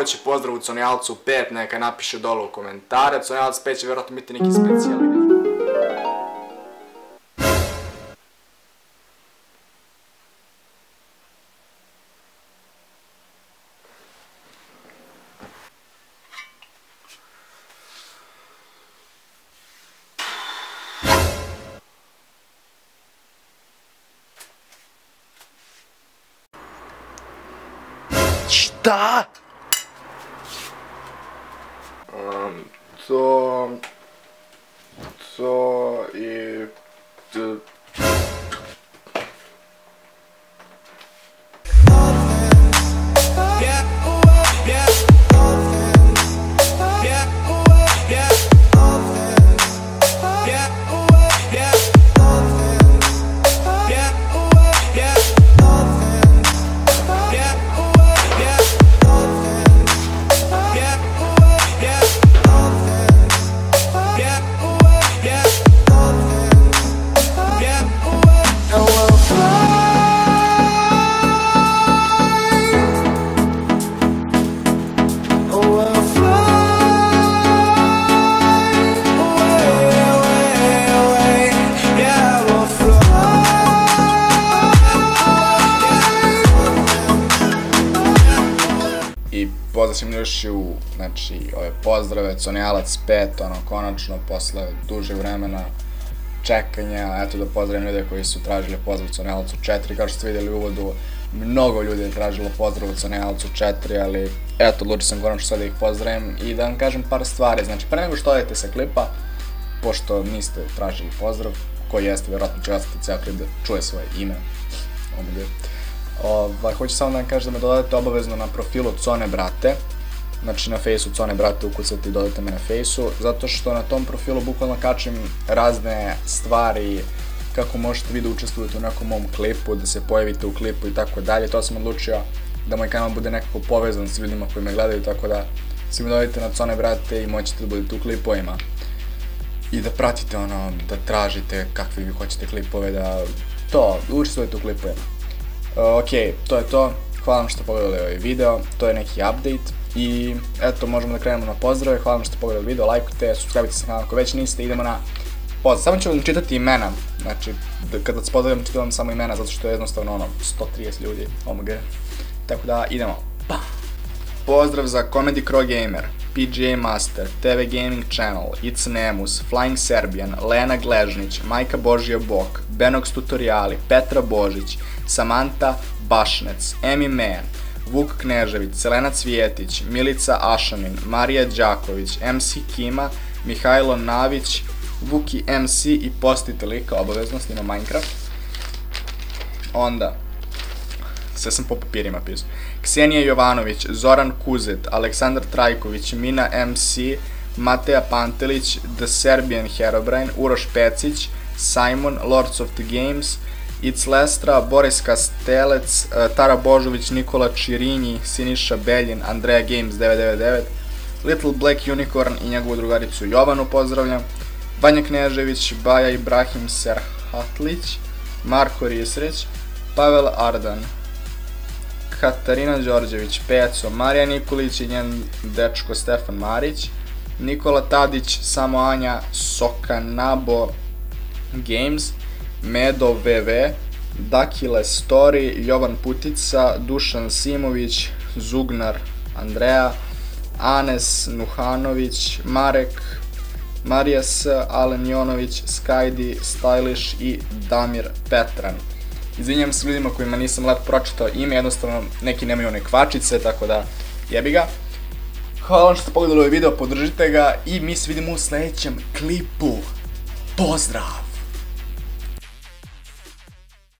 hoće pozdrav u Conijalcu 5, neka napiše dole u komentare. Conijalac 5 će vjerojatno biti neki specijalni. Šta? så Så i eh, pozdrav svim još u, znači, ove pozdrave, Conijalac 5, ono, konačno, posle dužeg vremena čekanja, eto da pozdravim ljude koji su tražili pozdrav Conijalacu 4, kao što ste vidjeli u uvodu, mnogo ljudi je tražilo pozdrav Conijalacu 4, ali eto, odlučio sam konačno sad da ih pozdravim i da vam kažem par stvari, znači, pre nego što odete sa klipa, pošto niste tražili pozdrav, koji jeste, vjerojatno će ostati ceo klip da čuje svoje ime, omilje. Ovaj, hoću samo da vam kažem da me dodate obavezno na profilu Cone Brate, znači na fejsu Cone Brate ukucate i dodate me na fejsu, zato što na tom profilu bukvalno kačim razne stvari, kako možete vi da učestvujete u nekom mom klipu, da se pojavite u klipu i tako dalje, to sam odlučio da moj kanal bude nekako povezan s ljudima koji me gledaju, tako da svi me dodajte na Cone Brate i moćete da budete u klipovima i da pratite ono, da tražite kakve vi hoćete klipove, da to, učestvujete u klipovima. Uh, ok, to je to. Hvala vam što pogledali ovaj video, to je neki update i eto možemo da krenemo na pozdrave, hvala vam što pogledali video, lajkujte, subscribe se na kanal ako već niste, idemo na pozdrav. Samo ću vam čitati imena, znači da, kada se pozdravim čitam samo imena zato što je jednostavno ono 130 ljudi, omg. Tako da idemo, pa! Pozdrav za Comedy Crow Gamer, PGA Master, TV Gaming Channel, It's Nemus, Flying Serbian, Lena Gležnić, Majka Božija Bok, Benox Tutoriali, Petra Božić, Samanta Bašnec, Emi Man, Vuk Knežević, Selena Cvijetić, Milica Ašanin, Marija Đaković, MC Kima, Mihajlo Navić, Vuki MC i postite lika obavezno snima Minecraft. Onda, sve sam po papirima pisao. Ksenija Jovanović, Zoran Kuzet, Aleksandar Trajković, Mina MC, Mateja Pantelić, The Serbian Herobrine, Uroš Pecić, Simon, Lords of the Games, It's Lestra, Boris Kastelec, eh, Tara Božović, Nikola Čirinji, Siniša Beljin, Andreja Games 999, Little Black Unicorn i njegovu drugaricu Jovanu pozdravljam, Vanja Knežević, Baja Ibrahim Serhatlić, Marko Risreć, Pavel Ardan, Katarina Đorđević, Peco, Marija Nikolić i njen dečko Stefan Marić, Nikola Tadić, Samo Anja, Sokanabo Games, Medo VV, Dakile Story, Jovan Putica, Dušan Simović, Zugnar Andreja, Anes Nuhanović, Marek, Marija S, Alen Jonović, Skajdi, Stylish i Damir Petran. Izvinjam se ljudima kojima nisam lepo pročitao ime, jednostavno neki nemaju one kvačice, tako da jebi ga. Hvala vam što ste pogledali ovaj video, podržite ga i mi se vidimo u sledećem klipu. Pozdrav!